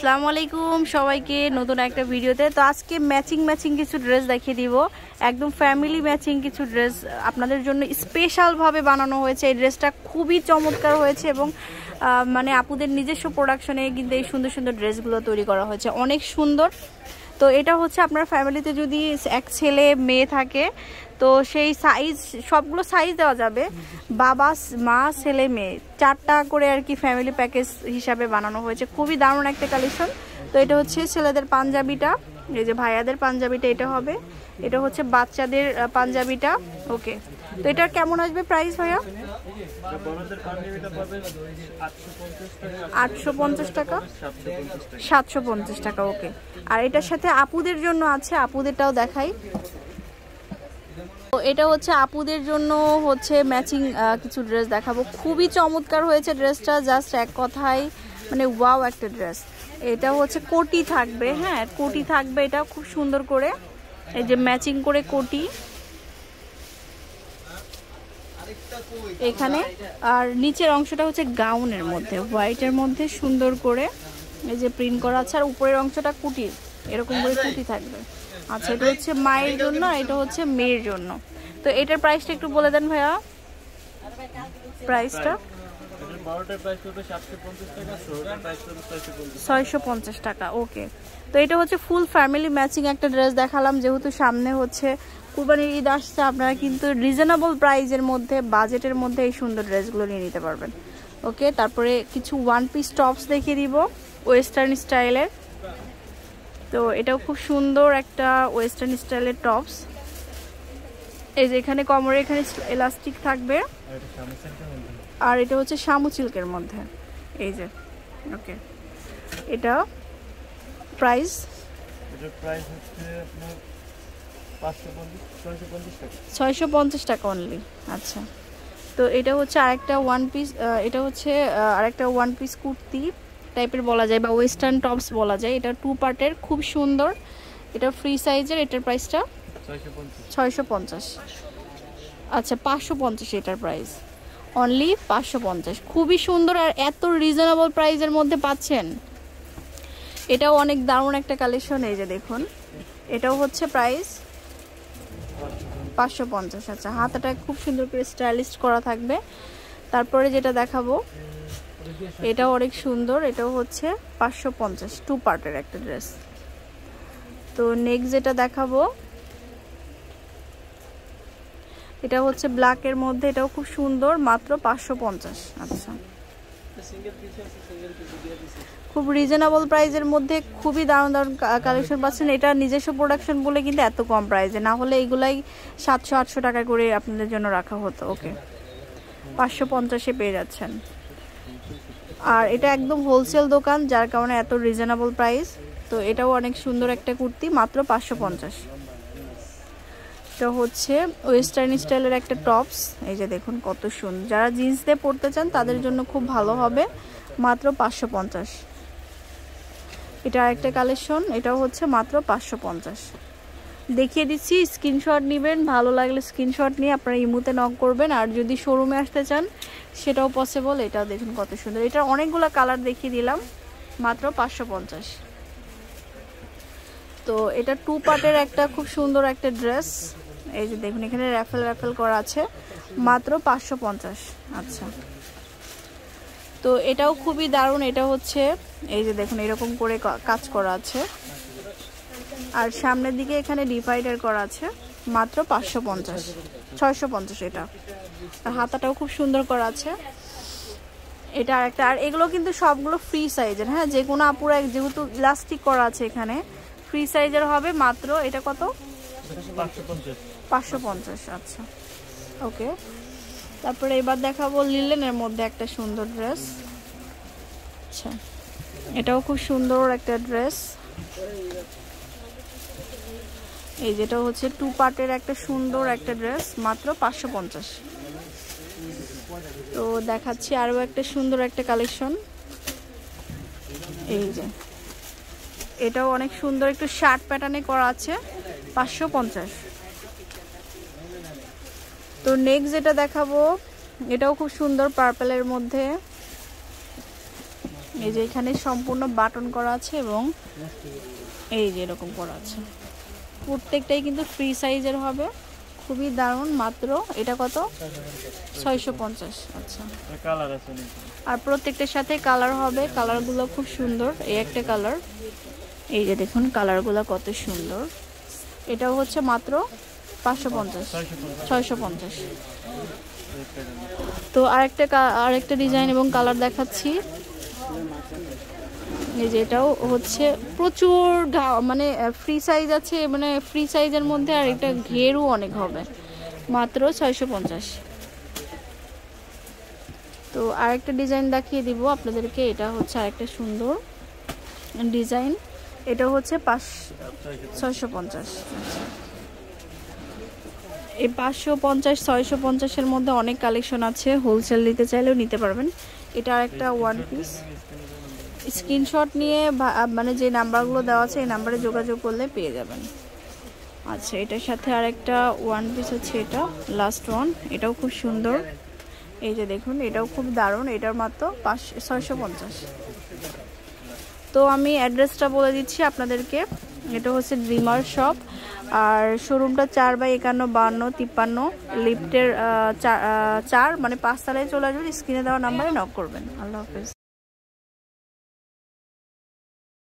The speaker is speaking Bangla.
আসসালামু আলাইকুম সবাইকে নতুন একটা ভিডিওতে। তো আজকে ম্যাচিং ম্যাচিং কিছু ড্রেস দেখিয়ে দিব। একদম ফ্যামিলি ম্যাচিং কিছু ড্রেস আপনাদের জন্য স্পেশালভাবে বানানো হয়েছে। এই ড্রেসটা খুবই চমৎকার হয়েছে এবং মানে আপুদের নিজস্ব প্রোডাকশনে কিন্তু এই সুন্দর সুন্দর ড্রেসগুলো তৈরি করা হয়েছে। অনেক সুন্দর। তো এটা হচ্ছে আপনার ফ্যামিলিতে যদি এক ছেলে মেয়ে থাকে, তো সেই সাইজ সবগুলো সাইজ দেওয়া যাবে। বাবা, মা, ছেলে, মেয়ে। চারটা করে আর কি ফ্যামিলি প্যাকেজ হিসাবে বানানো হয়েছে। খুবই দারুণ একটা কালেকশন তো এটা হচ্ছে ছেলেদের পাঞ্জাবিটা। এই যে ভাইয়াদের পাঞ্জাবিটা এটা হবে। এটা হচ্ছে বাচ্চাদের পাঞ্জাবিটা। ওকে তো এটা কেমন আসবে প্রাইস ভাইয়া? আটশো পঞ্চাশ টাকা? সাতশো পঞ্চাশ টাকা, ওকে। আর এটার সাথে আপুদের জন্য আছে, আপুদেরটাও দেখাই। তো এটা হচ্ছে আপুদের জন্য হচ্ছে ম্যাচিং কিছু ড্রেস দেখাবো। খুবই চমৎকার হয়েছে ড্রেসটা জাস্ট এক কথায় মানে ওয়াও একটা ড্রেস এটা হচ্ছে কোটি থাকবে হ্যাঁ কোটি থাকবে এটা খুব সুন্দর করে। এই যে ম্যাচিং করে কোটি। এখানে। আর নিচের অংশটা হচ্ছে গাউনের মধ্যে। হোয়াইটের মধ্যে সুন্দর করে এই যে প্রিন্ট করা আছে, আর উপরের অংশটা কুটির এরকম করে কুটি থাকবে। আচ্ছা এটা হচ্ছে মায়ের জন্য এটা হচ্ছে মেয়ের জন্য। তো এটার প্রাইসটা একটু বলে দেন ভাইয়া। প্রাইসটা ছয়শো পঞ্চাশ টাকা ওকে তো এটা হচ্ছে ফুল ফ্যামিলি ম্যাচিং একটা ড্রেস দেখালাম, যেহেতু সামনে হচ্ছে কুরবানির ঈদ আসছে, আপনারা কিন্তু রিজনেবল প্রাইজের মধ্যে বাজেটের মধ্যে এই সুন্দর ড্রেসগুলো নিয়ে নিতে পারবেন। ওকে তারপরে কিছু ওয়ান পিস টপস দেখিয়ে দিব ওয়েস্টার্ন স্টাইলের তো এটাও খুব সুন্দর একটা ওয়েস্টার্ন স্টাইলের টপস এই যে এখানে কমরে এখানে এলাস্টিক থাকবে। আর এটা হচ্ছে শামু সিল্কের মধ্যে। এই যে ওকে এটা প্রাইস ছয়শো পঞ্চাশ টাকা। অনলি আচ্ছা। তো এটা হচ্ছে আরেকটা ওয়ান পিস এটা হচ্ছে আরেকটা ওয়ান পিস কুর্তি টাইপের বলা যায় বা ওয়েস্টার্ন টপস বলা যায়। এটা টু পার্টের খুব সুন্দর। এটা ফ্রি সাইজের এটার প্রাইসটা ছয়শো পঞ্চাশ। আচ্ছা পাঁচশো পঞ্চাশ এটার প্রাইস অনলি পাঁচশো পঞ্চাশ। খুবই সুন্দর আর এত রিজনেবল প্রাইসের মধ্যে পাচ্ছেন। এটাও অনেক দারুণ একটা কালেকশন এই যে দেখুন। এটাও হচ্ছে প্রাইস পাঁচশো পঞ্চাশ। আচ্ছা হাতাটা খুব সুন্দর করে স্টাইলিশ করা থাকবে। তারপরে যেটা দেখাবো, এটাও অনেক সুন্দর। এটাও হচ্ছে পাঁচশো পঞ্চাশ টু পার্টের একটা ড্রেস তো নেক্সট যেটা দেখাবো এটা হচ্ছে ব্ল্যাকের মধ্যে, এটাও খুব সুন্দর, মাত্র পাঁচশো পঞ্চাশ। আচ্ছা। খুব রিজনেবল প্রাইসের মধ্যে খুবই দারুণ দারুণ কালেকশন পাচ্ছেন। এটা নিজস্ব প্রোডাকশন বলে কিন্তু এত কম প্রাইসে না হলে এগুলাই সাতশো, আটশো টাকা করে আপনাদের জন্য রাখা হতো। ওকে। পাঁচশো পঞ্চাশে পেয়ে যাচ্ছেন। আর এটা একদম হোলসেল দোকান, যার কারণে এত রিজনেবল প্রাইস তো এটাও অনেক সুন্দর একটা কুর্তি, মাত্র পাঁচশো পঞ্চাশ। এটা হচ্ছে ওয়েস্টার্ন স্টাইলের একটা টপস এই যে দেখুন কত সুন্দর যারা জিন্স দিয়ে পরতে চান, তাদের জন্য খুব ভালো হবে। মাত্র পাঁচশো পঞ্চাশ। এটা আরেকটা কালেকশন এটাও হচ্ছে মাত্র পাঁচশো পঞ্চাশ। দেখিয়ে দিচ্ছি স্ক্রিনশট নেবেন। ভালো লাগলে স্ক্রিনশট নিয়ে আপনারা ইমুতে নক করবেন। আর যদি শোরুমে আসতে চান, সেটাও পসিবল এটাও দেখুন কত সুন্দর। এটা অনেকগুলো কালার দেখিয়ে দিলাম। মাত্র পাঁচশো পঞ্চাশ। তো এটা টু পার্টের একটা খুব সুন্দর একটা ড্রেস এই যে দেখুন, এখানে র্যাফেল র্যাফেল করা আছে। মাত্র পাঁচশো পঞ্চাশ। আচ্ছা। তো এটাও খুবই দারুণ, এটা হচ্ছে, এই যে দেখুন, এরকম করে কাজ করা আছে। আর সামনের দিকে এখানে ডিভাইডার করা আছে, মাত্র পাঁচশো পঞ্চাশ। ছয়শো পঞ্চাশ এটা। আর হাতাটাও খুব সুন্দর করা আছে। এটা আর একটা আর এগুলো কিন্তু সবগুলো ফ্রি সাইজের হ্যাঁ? যে কোনো আপুরা, যেহেতু ইলাস্টিক করা আছে এখানে ফ্রি সাইজের হবে, মাত্র এটা কত? পাঁচশো পঞ্চাশ আচ্ছা। ওকে। তারপরে এবার দেখাবো লিলেনের মধ্যে একটা সুন্দর ড্রেস। আচ্ছা। এটাও খুব সুন্দর একটা ড্রেস। এই যেটা হচ্ছে টু পার্টের একটা সুন্দর একটা ড্রেস, মাত্র পাঁচশো পঞ্চাশ। তো দেখাচ্ছি আরও একটা সুন্দর একটা কালেকশন। এই যে। এটাও অনেক সুন্দর, একটু শার্ট প্যাটার্নে করা আছে, পাঁচশো পঞ্চাশ। তো নেক্সট যেটা দেখাবো এটাও খুব সুন্দর পার্পেলের মধ্যে। এই যে এখানে সম্পূর্ণ বাটন করা আছে এবং এই যে এরকম করা আছে। প্রত্যেকটাই কিন্তু ফ্রি সাইজের হবে। খুবই দারুণ মাত্র এটা কত? ছয়শো পঞ্চাশ আচ্ছা। আর প্রত্যেকটার সাথে কালার হবে কালারগুলো খুব সুন্দর এই একটা কালার এই যে দেখুন কালারগুলো কত সুন্দর। এটাও হচ্ছে মাত্র পাঁচশো পঞ্চাশ। ছয়শো পঞ্চাশ। একটা। তো আরেকটা আরেকটা ডিজাইন এবং কালার দেখাচ্ছি। এই যে এটাও হচ্ছে প্রচুর মানে ফ্রি সাইজ আছে মানে ফ্রি সাইজের মধ্যে আর এটা ঘেরও অনেক হবে। মাত্র ছয়শো পঞ্চাশ। তো আরেকটা ডিজাইন দেখিয়ে দিব আপনাদেরকে। এটা হচ্ছে আরেকটা সুন্দর ডিজাইন। এটা হচ্ছে পাঁচ ছয়শো পঞ্চাশ। এই পাঁচশো পঞ্চাশ, ছয়শো পঞ্চাশের মধ্যে অনেক কালেকশন আছে। হোলসেল নিতে চাইলেও নিতে পারবেন। এটা একটা ওয়ান পিস স্ক্রিনশট নিয়ে মানে যে নাম্বারগুলো দেওয়া আছে, এই নাম্বারে যোগাযোগ করলে পেয়ে যাবেন। আচ্ছা এটার সাথে আর একটা ওয়ান পিস হচ্ছে এটা লাস্ট ওয়ান এটাও খুব সুন্দর। এই যে দেখুন, এটাও খুব দারুণ। এটার মাত্র পাঁচ, ছয়শো পঞ্চাশ। তো আমি অ্যাড্রেসটা বলে দিচ্ছি আপনাদেরকে। এটা হচ্ছে ড্রিমার শপ আর শোরুমটা চার বাই একান্ন, বান্ন, তিপ্পান্ন। লিফটের চার মানে পাঁচতলায় চলে আসবেন স্ক্রিনে দেওয়া নাম্বারে নক করবেন। আল্লাহ হাফেজ।